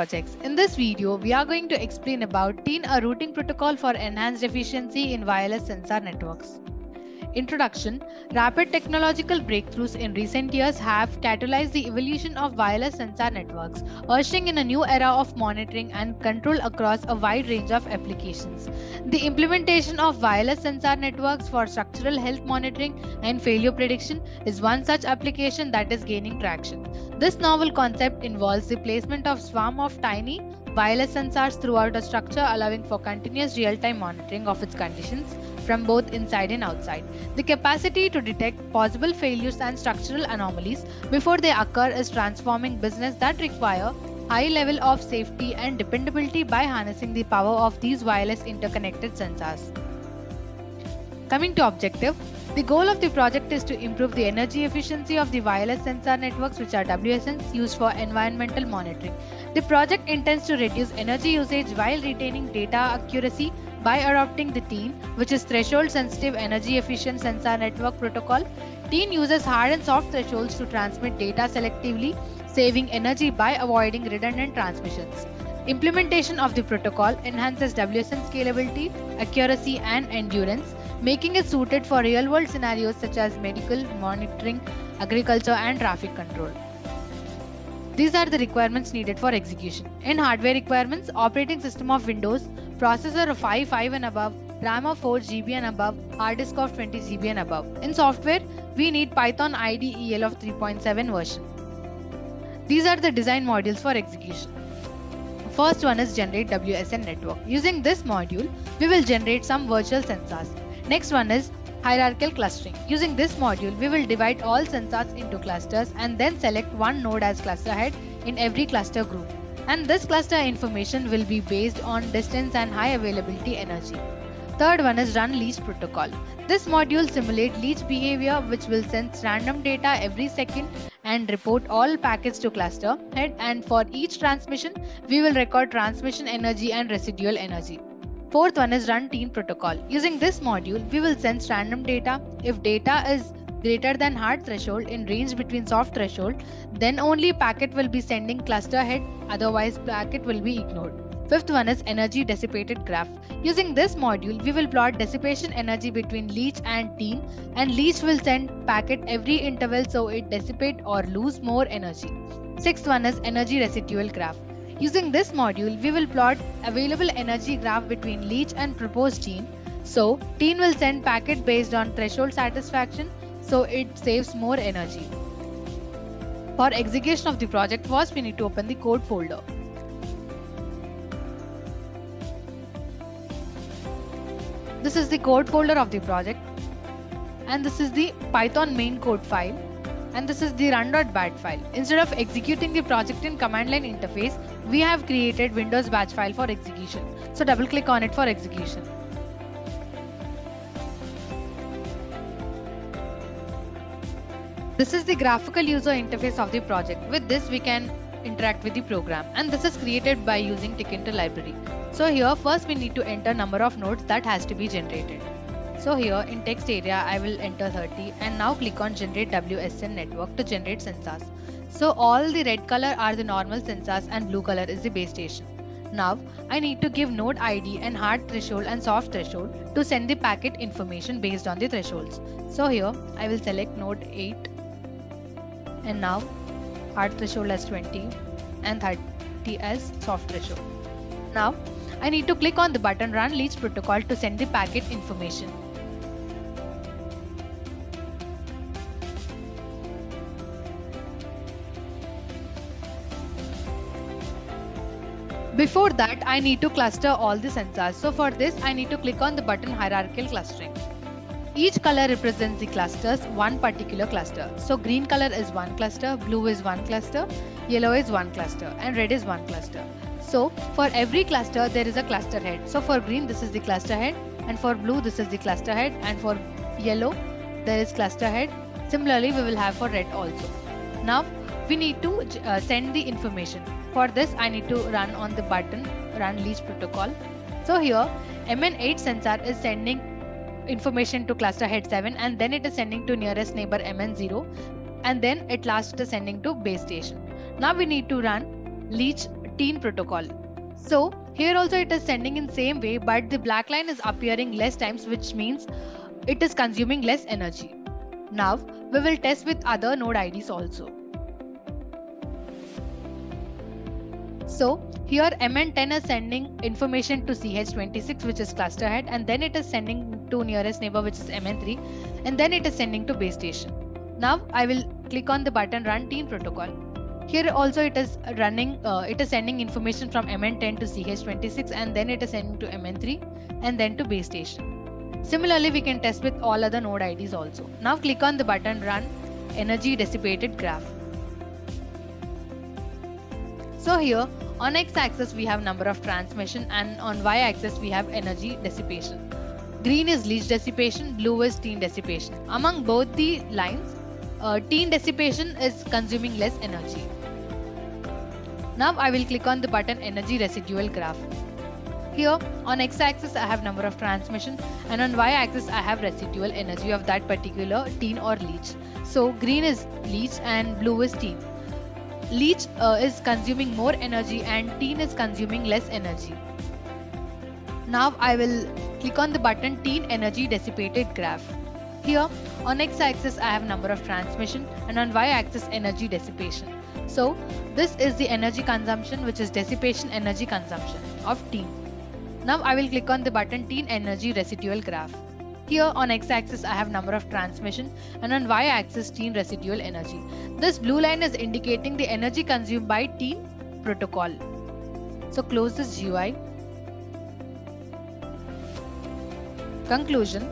projects. In this video, we are going to explain about TEEN, a routing protocol for enhanced efficiency in wireless sensor networks. Introduction Rapid technological breakthroughs in recent years have catalyzed the evolution of wireless sensor networks, ushering in a new era of monitoring and control across a wide range of applications. The implementation of wireless sensor networks for structural health monitoring and failure prediction is one such application that is gaining traction. This novel concept involves the placement of swarm of tiny wireless sensors throughout a structure allowing for continuous real-time monitoring of its conditions from both inside and outside. The capacity to detect possible failures and structural anomalies before they occur is transforming business that require high level of safety and dependability by harnessing the power of these wireless interconnected sensors. Coming to objective, the goal of the project is to improve the energy efficiency of the wireless sensor networks which are WSNs used for environmental monitoring. The project intends to reduce energy usage while retaining data accuracy by adopting the TEEN, which is Threshold Sensitive Energy Efficient Sensor Network Protocol. TEEN uses hard and soft thresholds to transmit data selectively, saving energy by avoiding redundant transmissions. Implementation of the protocol enhances WSN scalability, accuracy, and endurance, making it suited for real world scenarios such as medical, monitoring, agriculture, and traffic control. These are the requirements needed for execution. In hardware requirements, operating system of Windows, processor of 5, 5 and above, RAM of 4 GB and above, hard disk of 20 GB and above. In software, we need Python IDLE of 3.7 version. These are the design modules for execution. First one is generate WSN network. Using this module, we will generate some virtual sensors. Next one is hierarchical clustering. Using this module, we will divide all sensors into clusters and then select one node as cluster head in every cluster group. And this cluster information will be based on distance and high availability energy. Third one is run LEACH protocol. This module simulates LEACH behavior which will send random data every second and report all packets to cluster head and for each transmission we will record transmission energy and residual energy. Fourth one is run TEEN protocol. Using this module, we will sense random data. If data is greater than hard threshold in range between soft threshold, then only packet will be sending cluster head, otherwise packet will be ignored. Fifth one is energy dissipated graph. Using this module, we will plot dissipation energy between LEACH and TEEN and LEACH will send packet every interval so it dissipate or lose more energy. Sixth one is energy residual graph. Using this module, we will plot available energy graph between LEACH and proposed TEEN. So, TEEN will send packet based on threshold satisfaction, so it saves more energy. For execution of the project, first we need to open the code folder. This is the code folder of the project and this is the Python main code file and this is the run.bat file. Instead of executing the project in command line interface, we have created Windows batch file for execution. So double click on it for execution. This is the graphical user interface of the project. With this, we can interact with the program and this is created by using Tkinter library. So here first we need to enter number of nodes that has to be generated. So here in text area, I will enter 30 and now click on generate WSN network to generate sensors. So all the red color are the normal sensors and blue color is the base station. Now I need to give node ID and hard threshold and soft threshold to send the packet information based on the thresholds. So here I will select node 8 and now hard threshold as 20 and 30 as soft threshold. Now I need to click on the button run LEACH protocol to send the packet information. Before that, I need to cluster all the sensors. So for this, I need to click on the button hierarchical clustering. Each color represents the clusters, one particular cluster. So green color is one cluster, blue is one cluster, yellow is one cluster, and red is one cluster. So for every cluster, there is a cluster head. So for green, this is the cluster head, and for blue, this is the cluster head, and for yellow, there is cluster head. Similarly, we will have for red also. Now we need to uh, send the information. For this, I need to run on the button run LEACH protocol. So here, MN8 sensor is sending information to cluster head 7 and then it is sending to nearest neighbor MN0 and then at last it is sending to base station. Now we need to run LEACH TEEN protocol. So here also it is sending in same way but the black line is appearing less times which means it is consuming less energy. Now we will test with other node IDs also. So here MN10 is sending information to CH26 which is cluster head and then it is sending to nearest neighbor which is MN3 and then it is sending to base station. Now I will click on the button run TEEN protocol. Here also it is running, uh, it is sending information from MN10 to CH26 and then it is sending to MN3 and then to base station. Similarly, we can test with all other node IDs also. Now click on the button run energy dissipated graph. So here on x-axis we have number of transmission and on y-axis we have energy dissipation. Green is LEACH dissipation, blue is TEEN dissipation. Among both the lines, uh, TEEN dissipation is consuming less energy. Now I will click on the button energy residual graph. Here on x-axis I have number of transmission and on y-axis I have residual energy of that particular TEEN or leach. So green is leach and blue is TEEN. Leach uh, is consuming more energy and TEEN is consuming less energy. Now I will click on the button TEEN energy dissipated graph. Here on x-axis I have number of transmission and on y-axis energy dissipation. So this is the energy consumption which is dissipation energy consumption of TEEN. Now I will click on the button TEEN energy residual graph. Here on x-axis I have number of transmission and on y-axis TEEN residual energy. This blue line is indicating the energy consumed by TEEN protocol. So close this GUI. Conclusion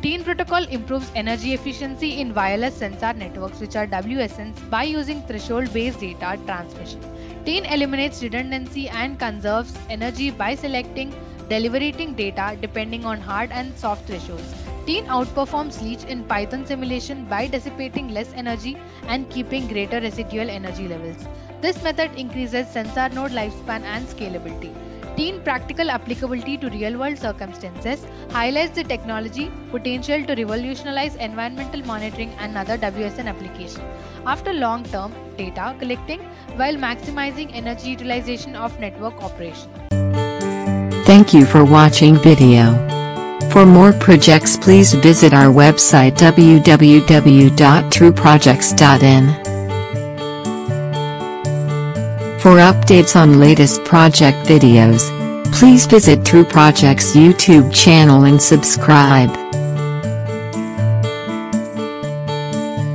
TEEN protocol improves energy efficiency in wireless sensor networks which are WSNs by using threshold-based data transmission. TEEN eliminates redundancy and conserves energy by selecting deliberating data depending on hard and soft thresholds. TEEN outperforms Leach in Python simulation by dissipating less energy and keeping greater residual energy levels. This method increases sensor node lifespan and scalability. TEEN practical applicability to real-world circumstances highlights the technology potential to revolutionize environmental monitoring and other WSN applications after long-term data collecting while maximizing energy utilization of network operation. Thank you for watching video. For more projects please visit our website www.truprojects.in. For updates on latest project videos, please visit TRU Projects YouTube channel and subscribe.